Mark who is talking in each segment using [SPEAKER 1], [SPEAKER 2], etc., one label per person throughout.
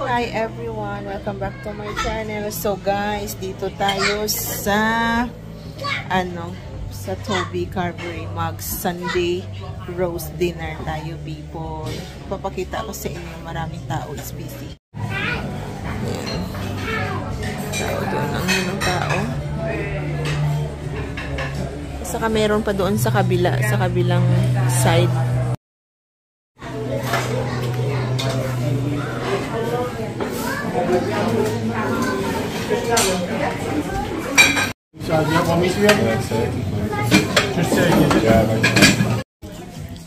[SPEAKER 1] Hi everyone! Welcome back to my channel. So guys, dito tayo sa ano, sa Toby Carberry Mag Sunday Roast Dinner tayo people. Papakita ko sa inyo maraming tao is busy. Ayan. Tao doon ang ng tao. Saka meron pa doon sa kabila, sa kabilang side.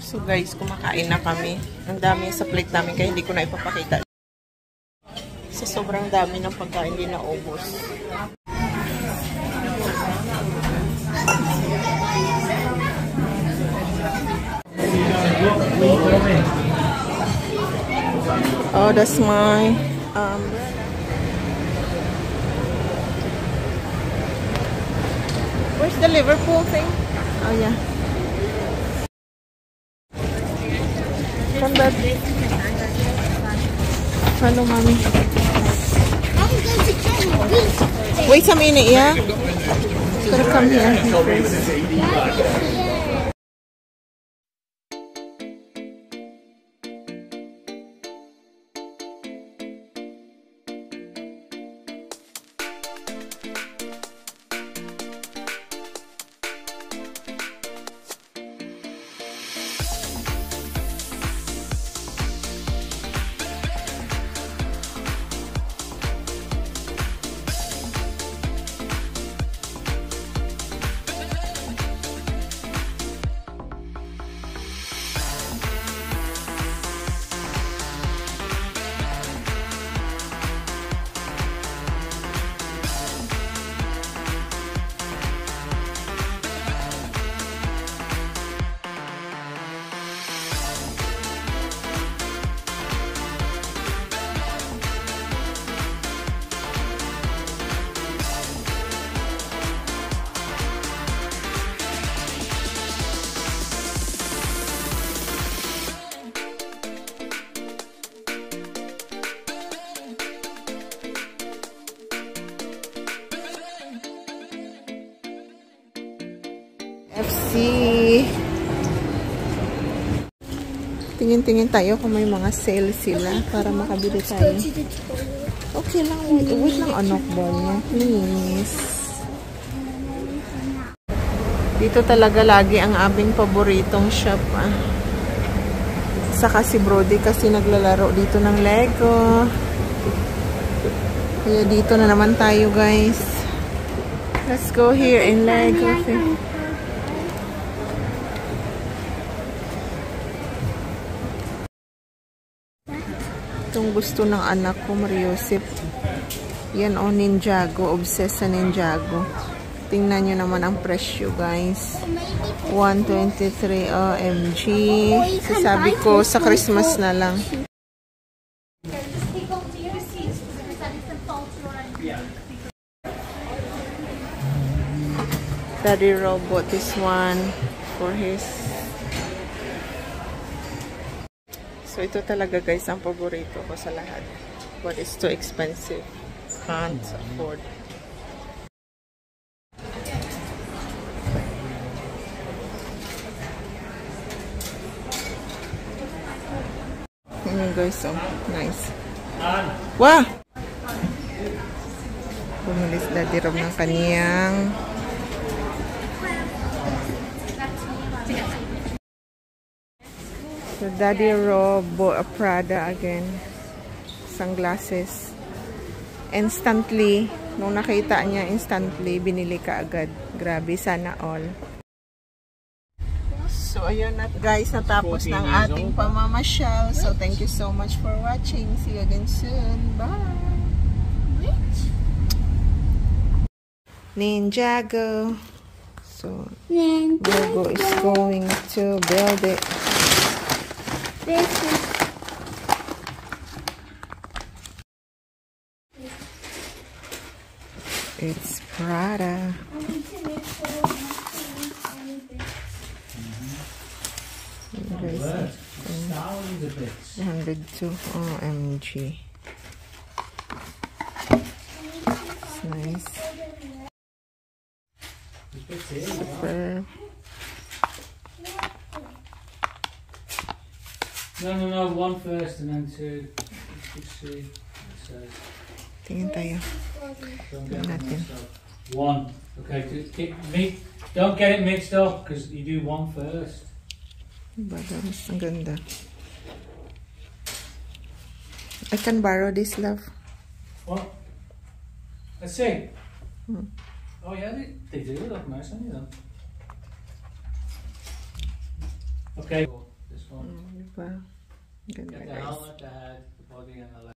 [SPEAKER 1] So guys, kumakain na kami. Ang dami sa plate namin kaya hindi ko na ipapakita. Sa sobrang dami ng pagkain, hindi na ubos. Oh, that's my umbrella. Where's the Liverpool thing? Oh, yeah. Come back. Hello, mommy. Wait a minute, yeah? Gotta come here FC. Tingin-tingin tayo kung may mga sale sila para makabili tayo. Okay lang, wait, wait lang anak ba niya, please. Dito talaga lagi ang aming paboritong shop. Ah. Saka si Brody kasi naglalaro dito ng Lego. Kaya dito na naman tayo guys. Let's go here in Lego. Itong gusto ng anak ko, Mariosip. Yan o, oh, Ninjago. Obsessed sa Ninjago. Tingnan nyo naman ang presyo, guys. 123 OMG. Sasabi ko, sa Christmas na lang. Daddy Robot this one for his So, ito talaga guys ang paborito ko sa lahat. But it's too expensive. Can't afford. Ayan guys, so nice. Wow! Bumilis daddy Rob ng kaniyang So, Daddy Robo Prada again. Sunglasses. Instantly, nung nakita niya, instantly, binili ka agad. Grabe, sana all. So, ayun na guys, natapos ng ating pamamasyal. So, thank you so much for watching. See you again soon. Bye! Ninjago. So, Ninjago is going to build it. This is It's Prada. Hundred
[SPEAKER 2] two. Oh Omg. It's nice.
[SPEAKER 1] Super.
[SPEAKER 2] No, no, no. One first and then two. Let's see. It says.
[SPEAKER 1] Tingin tayo.
[SPEAKER 2] Don't get it mixed up. One. Okay. do- keep- mi- Don't get it mixed up because you do one first.
[SPEAKER 1] Diba, guys? Ang ganda. I can borrow this, love.
[SPEAKER 2] What? Let's see.
[SPEAKER 1] Hmm.
[SPEAKER 2] Oh yeah, they, they do look nice, don't you? Okay. This one.
[SPEAKER 1] Wow. Good
[SPEAKER 2] Get the helmet, the.